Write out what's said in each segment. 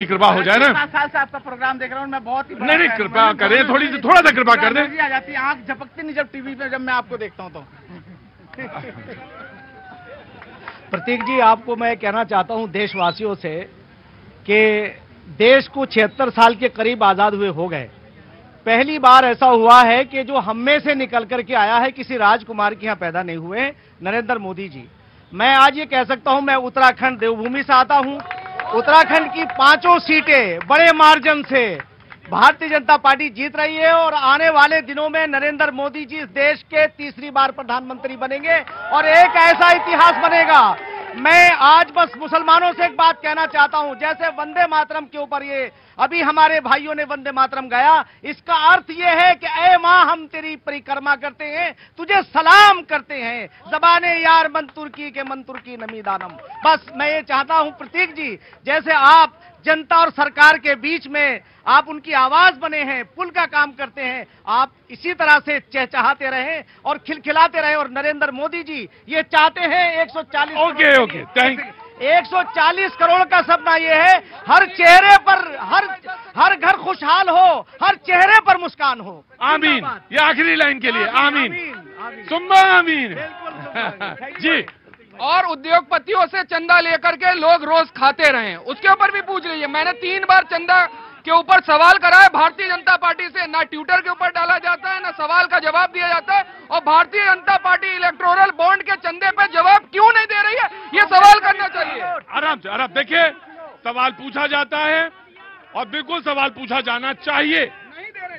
की कृपा हो जाए ना। साल से आपका प्रोग्राम देख रहा हूँ मैं बहुत ही नहीं नहीं कृपा करें थोड़ी सी थोड़ा सा कृपा कर दें। आ जाती है आँख झपकती नहीं जब टीवी पे जब मैं आपको देखता हूँ तो। प्रतीक जी आपको मैं कहना चाहता हूँ देशवासियों से कि देश को छिहत्तर साल के करीब आज़ाद हुए हो गए। पहली बार ऐसा हुआ है कि जो हम में से निकल करके आया है किसी राजकुमार के यहाँ पैदा नहीं हुए नरेंद्र मोदी जी। मैं आज ये कह सकता हूँ मैं उत्तराखंड देवभूमि से आता हूँ उत्तराखंड की पाँचों सीटें बड़े मार्जन से। भारतीय जनता पार्टी जीत रही है और आने वाले दिनों में नरेंद्र मोदी जी इस देश के तीसरी बार प्रधानमंत्री बनेंगे और एक ऐसा इतिहास बनेगा मैं आज बस मुसलमानों से एक बात कहना चाहता हूँ। जैसे वंदे मातरम के ऊपर ये, अभी हमारे भाइयों ने वंदे मातरम गाया, इसका अर्थ ये है कि, ए माँ, हम तेरी परिक्रमा करते हैं, तुझे सलाम करते हैं। जबाने यार मन तुर्की के मन तुर्की नमी दानम बस मैं ये चाहता हूँ, प्रतीक जी, जैसे आप जनता और सरकार के बीच में आप उनकी आवाज़ बने हैं पुल का काम करते हैं। आप इसी तरह से चहचहाते रहे और खिलखिलाते रहे और नरेंद्र मोदी जी ये चाहते हैं 140 ओके, ओके, thank- 140 करोड़ का सपना ये है हर चेहरे पर हर हर घर खुशहाल हो हर चेहरे पर मुस्कान हो। आमीन। ये आखिरी लाइन के लिए आमीन आमीन। सुम्मा आमीन। जी। और उद्योगपतियों से चंदा लेकर के लोग रोज खाते रहे उसके ऊपर भी पूछ रही है मैंने तीन बार चंदा के ऊपर सवाल करा है। भारतीय जनता पार्टी से ना ट्विटर के ऊपर डाला जाता है ना सवाल का जवाब दिया जाता है। और Bharatiya Janata party electoral bond के चंदे पे जवाब क्यों नहीं दे रही है? ये सवाल करना चाहिए। आराम से आराम देखिए सवाल पूछा जाता है और बिल्कुल सवाल पूछा जाना चाहिए।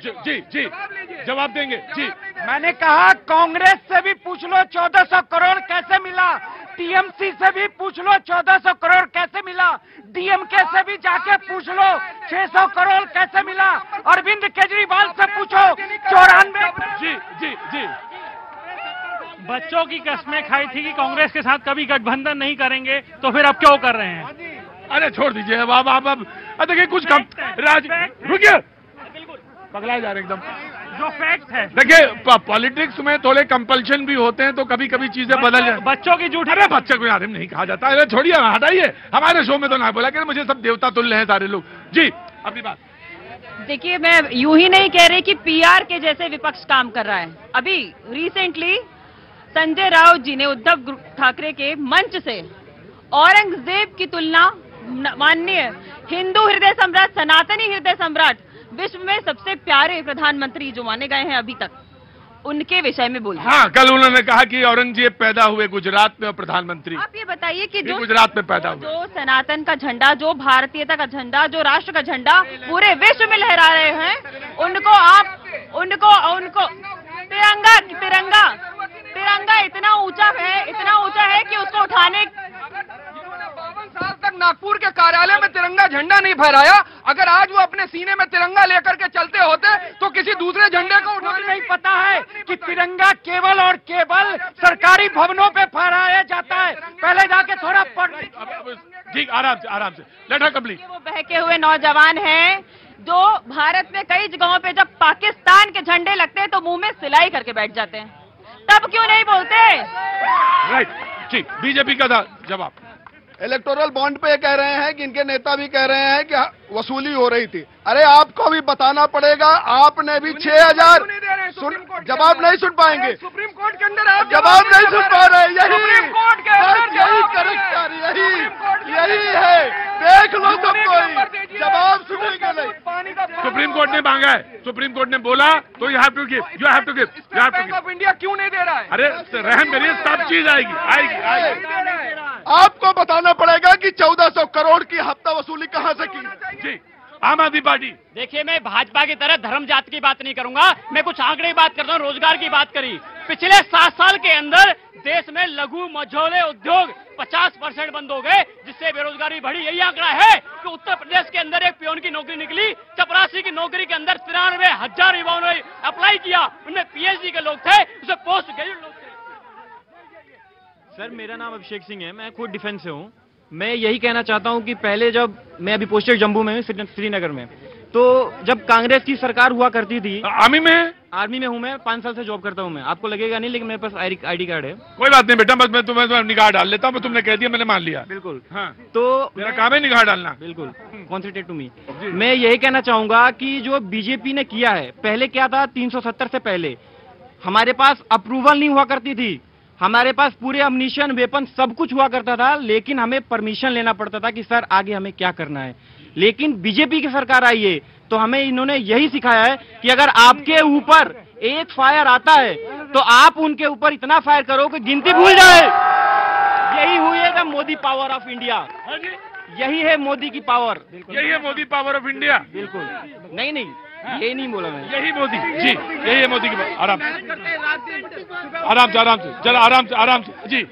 जी जी जवाब देंगे। जी। मैंने कहा कांग्रेस से भी पूछ लो 1400 करोड़ कैसे मिला? टीएमसी से भी पूछ लो 1400 करोड़ कैसे मिला? डीएमके से भी जाके पूछ लो 600 करोड़ कैसे मिला? अरविंद केजरीवाल से पूछो चौरानवे। जी जी जी। बच्चों की कस्में खाई थी कि कांग्रेस के साथ कभी गठबंधन नहीं करेंगे तो फिर अब क्यों कर रहे हैं? अरे छोड़ दीजिए अब आप आप अब अब देखिए कुछ कम राज रुकिए। पगलाए जा रहे हैं एकदम। जो फैक्ट है। देखिए पॉलिटिक्स में थोड़े कंपल्शन भी होते हैं तो कभी कभी चीज़ें बदल जाए बच्चों की झूठी अरे बच्चे को यार नहीं कहा जाता। अरे छोड़िए हटाइए। हमारे शो में तो ना बोला कि मुझे सब देवता तुल्य हैं सारे लोग। जी अपनी बात। देखिए मैं यूँ ही नहीं कह रही कि पीआर के जैसे विपक्ष काम कर रहा है। अभी रिसेंटली संजय राउत जी ने उद्धव ठाकरे के मंच से औरंगज़ेब की तुलना माननीय हिंदू हृदय सम्राट सनातनी हृदय सम्राट विश्व में सबसे प्यारे प्रधानमंत्री जो माने गए हैं अभी तक उनके विषय में बोला हाँ कल उन्होंने कहा कि औरंगज़ेब पैदा हुए गुजरात में और प्रधानमंत्री। आप ये बताइए कि जो गुजरात में पैदा हुए। जो सनातन का झंडा जो भारतीयता का झंडा जो राष्ट्र का झंडा पूरे विश्व में लहरा रहे हैं उनको आप उनको उनको तिरंगा तिरंगा तिरंगा इतना ऊँचा है इतना ऊँचा है कि उसको उठाने जिन्होंने बावन साल तक नागपुर के कार्यालय में तिरंगा झंडा नहीं फहराया। अगर आज वो अपने सीने में तिरंगा लेकर के चलते होते तो किसी दूसरे झंडे को उठाने नहीं पता है कि तिरंगा केवल और केवल सरकारी भवनों पे फहराया जाता है। पहले जाके थोड़ा पढ़ ठीक आराम से आराम से। लेट हर कंप्लीट वो बहके हुए नौजवान हैं। जो भारत में कई जगहों पे जब पाकिस्तान के झंडे लगते हैं तो मुँह में सिलाई करके बैठ जाते हैं। तब क्यों नहीं बोलते? राइट ठीक बीजेपी का था जवाब। इलेक्टोरल बॉन्ड पे कह रहे हैं कि इनके नेता भी कह रहे हैं कि वसूली हो रही थी। अरे आपको भी बताना पड़ेगा आपने भी छह हज़ार हैं जवाब नहीं सुन पाएँगे। सुप्रीम कोर्ट के अंदर आप जवाब नहीं सुन पा रहे यही सुप्रीम कोर्ट के अंदर बस यही करेक्टर यही यही है। देख लो सब यूनिक नंबर कोई जवाब सुनेंगे नहीं। सुप्रीम कोर्ट ने मांगा है। सुप्रीम कोर्ट ने बोला तो you have to give you have to give you have to give of India क्यों नहीं दे रहा है? अरे रहम करिए सब चीज़ आएगी आएगी आएगी। है। आपको बताना पड़ेगा कि 1400 करोड़ की हफ़्ता वसूली कहाँ से की? जी। आम आदमी पार्टी। देखिए मैं भाजपा की तरह धर्म जात की बात नहीं करूँगा। मैं कुछ आंकड़े की बात करता हूँ रोज़गार की बात करी। पिछले सात साल के अंदर देश में लघु मझोले उद्योग 50 परसेंट बंद हो गए जिससे बेरोजगारी बढ़ी। यही आंकड़ा है कि उत्तर प्रदेश के अंदर एक पियोन की नौकरी निकली चपरासी की नौकरी के अंदर तिरानवे हज़ार युवाओं ने अप्लाई किया। उनमें पीएचडी के लोग थे उसे पोस्ट सर मेरा नाम अभिषेक सिंह है मैं खुद डिफेंस से हूँ। मैं यही कहना चाहता हूँ कि पहले जब मैं अभी पोस्टेड जम्मू में हूँ श्रीनगर में तो जब कांग्रेस की सरकार हुआ करती थी आर्मी में आर्मी में हूँ मैं पाँच साल से जॉब करता हूँ मैं। आपको लगेगा नहीं लेकिन मेरे पास आईडी कार्ड है। कोई बात नहीं बेटा बस मैं तुम्हें तुम्हें निगाह डाल लेता हूँ तुमने कह दिया मैंने मान लिया। बिल्कुल। हाँ। तो मेरा काम है निगाह डालना। बिल्कुल। कॉन्सेंट्रेट टू मी मैं यही कहना चाहूँगा कि जो बीजेपी ने किया है पहले क्या था? 370 से पहले। हमारे पास अप्रूवल नहीं हुआ करती थी। हमारे पास पूरे अमनीशन वेपन सब कुछ हुआ करता था लेकिन हमें परमिशन लेना पड़ता था कि सर आगे हमें क्या करना है? लेकिन बीजेपी की सरकार आई है तो हमें इन्होंने यही सिखाया है कि अगर आपके ऊपर एक फायर आता है तो आप उनके ऊपर इतना फायर करो कि गिनती भूल जाए। यही हुई है मोदी पावर ऑफ़ इंडिया यही है मोदी की पावर यही है मोदी पावर ऑफ़ इंडिया बिल्कुल। नहीं नहीं। ये नहीं बोला मैं यही मोदी जी यही है मोदी की बात। आराम आराम से आराम से। जरा आराम से आराम से। जी।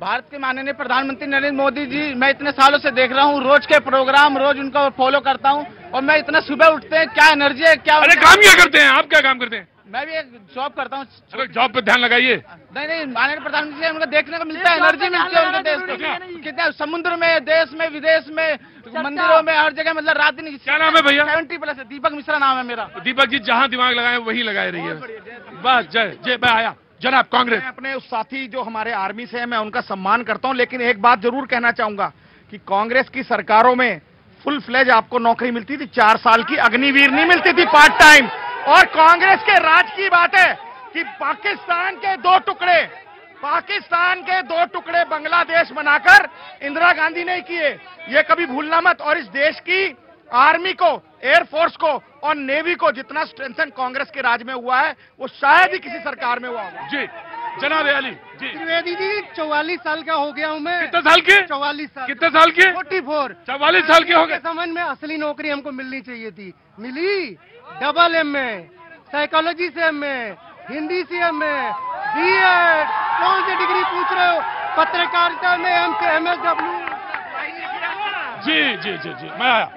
भारत के माननीय प्रधानमंत्री नरेंद्र मोदी जी मैं इतने सालों से देख रहा हूँ रोज के प्रोग्राम रोज उनको फॉलो करता हूँ और मैं इतना सुबह उठते हैं क्या एनर्जी है क्या अरे काम क्या करते हैं? आप क्या काम करते हैं? मैं भी एक जॉब करता हूँ। जॉब पे ध्यान लगाइए। नहीं नहीं माननीय प्रधानमंत्री से हमको देखने को मिलता है एनर्जी मिलती है उनके देश को। कितने समुद्र में देश में विदेश में मंदिरों में हर जगह मतलब रात दिन क्या नाम है भैया? सेवेंटी प्लस है। दीपक मिश्रा नाम है मेरा। दीपक जी जहाँ दिमाग लगाए वही लगाए रही है बस जय जय मैं आया। जनाब कांग्रेस। मैं अपने उस साथी जो हमारे आर्मी से है मैं उनका सम्मान करता हूँ लेकिन एक बात ज़रूर कहना चाहूँगा कि कांग्रेस की सरकारों में फुल फ्लेज आपको नौकरी मिलती थी चार साल की अग्निवीर नहीं मिलती थी पार्ट टाइम और कांग्रेस के राज की बात है कि पाकिस्तान के दो टुकड़े पाकिस्तान के दो टुकड़े बांग्लादेश बनाकर इंदिरा गांधी ने किए। ये कभी भूलना मत और इस देश की आर्मी को एयरफोर्स को और नेवी को जितना स्ट्रेंथन कांग्रेस के राज में हुआ है वो शायद ही किसी सरकार में हुआ होगा। जी जनाब अली जी। त्रिवेदी जी चौवालीस साल का हो गया हूँ मैं। कितने साल के? चौवालीस साल। कितने साल के? Forty four. चौवालीस साल के हो गए। समझ में असली नौकरी हमको मिलनी चाहिए थी। मिली? डबल एम में साइकोलॉजी से एम में हिंदी से एम में बी एड। कौन सी डिग्री पूछ रहे हो? पत्रकारिता में एम से एम एस डब्ल्यू जी जी जी जी मैं आया।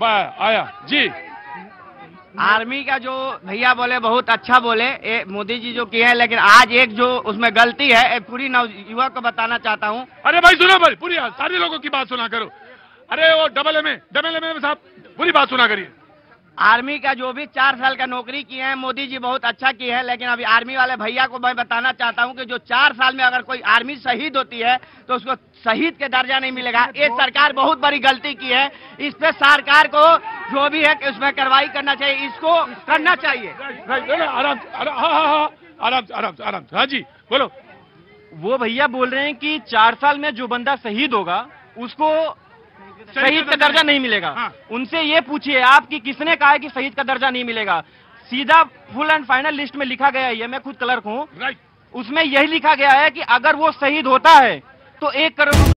मैं आया। जी। आर्मी का जो भैया बोले बहुत अच्छा बोले ये मोदी जी जो किए हैं लेकिन आज एक जो उसमें गलती है पूरी नव युवा को बताना चाहता हूँ। अरे भाई सुनो भाई पूरी सारे लोगों की बात सुना करो। अरे वो double M A double M A साहब पूरी बात सुना करिए। आर्मी का जो भी चार साल का नौकरी किए हैं मोदी जी बहुत अच्छा किए हैं लेकिन अभी आर्मी वाले भैया को मैं बताना चाहता हूँ कि जो चार साल में अगर कोई आर्मी शहीद होती है तो उसको शहीद के दर्जा नहीं मिलेगा। ये सरकार बहुत बड़ी गलती की है। इस पे सरकार को जो भी है उसमें कार्रवाई करना चाहिए इसको करना चाहिए। आराम आराम हाँ जी बोलो। वो भैया बोल रहे हैं कि चार साल में जो बंदा शहीद होगा उसको शहीद का दर्जा नहीं मिलेगा। हाँ। उनसे ये पूछिए आपकी कि किसने कहा है कि शहीद का दर्जा नहीं मिलेगा? सीधा फुल एंड फाइनल लिस्ट में लिखा गया है मैं खुद क्लर्क हूँ। उसमें यही लिखा गया है कि अगर वो शहीद होता है तो एक करोड़